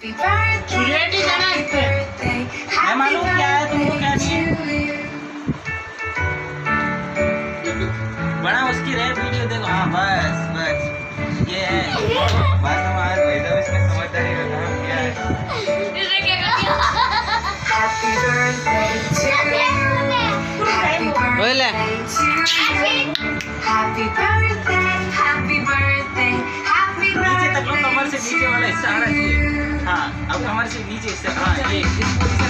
छुरियाटी जाना है इस मैं मालूम क्या है तुमको क्या चाहिए बड़ा उसकी रहे वीडियो देखो। हाँ बस बस। ये है। बस हमारे साहब इसमें समझदारी का काम क्या है। बोले. Happy birthday, नीचे तक लो कमर से नीचे वाला हिस्सा आना चाहिए हाँ। अब कमर से नीचे से हाँ ये।